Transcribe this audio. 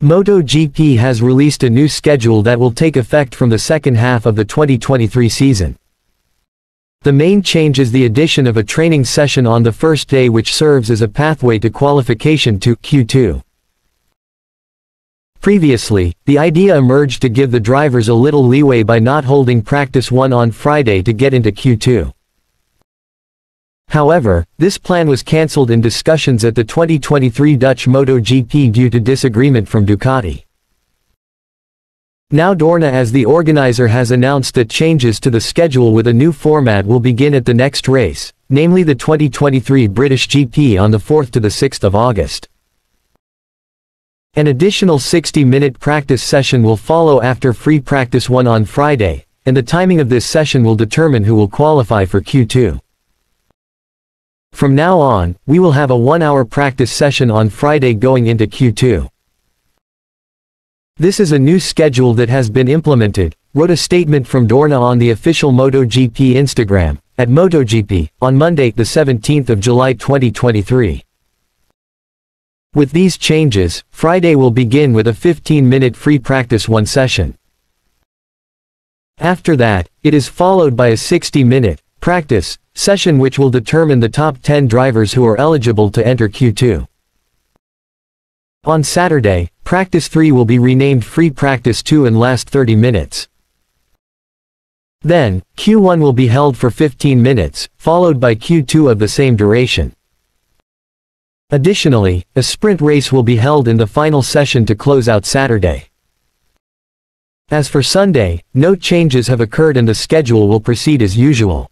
MotoGP has released a new schedule that will take effect from the second half of the 2023 season. The main change is the addition of a training session on the first day which serves as a pathway to qualification to Q2. Previously, the idea emerged to give the drivers a little leeway by not holding practice 1 on Friday to get into Q2. However, this plan was cancelled in discussions at the 2023 Dutch MotoGP due to disagreement from Ducati. Now Dorna as the organizer has announced that changes to the schedule with a new format will begin at the next race, namely the 2023 British GP on the 4th to the 6th of August. An additional 60-minute practice session will follow after free practice 1 on Friday, and the timing of this session will determine who will qualify for Q2. From now on, we will have a one-hour practice session on Friday going into Q2. This is a new schedule that has been implemented, wrote a statement from Dorna on the official MotoGP Instagram, at MotoGP, on Monday, the 17th of July 2023. With these changes, Friday will begin with a 15-minute free practice one session. After that, it is followed by a 60-minute, practice, session which will determine the top 10 drivers who are eligible to enter Q2. On Saturday, Practice 3 will be renamed Free Practice 2 and last 30 minutes. Then, Q1 will be held for 15 minutes, followed by Q2 of the same duration. Additionally, a sprint race will be held in the final session to close out Saturday. As for Sunday, no changes have occurred and the schedule will proceed as usual.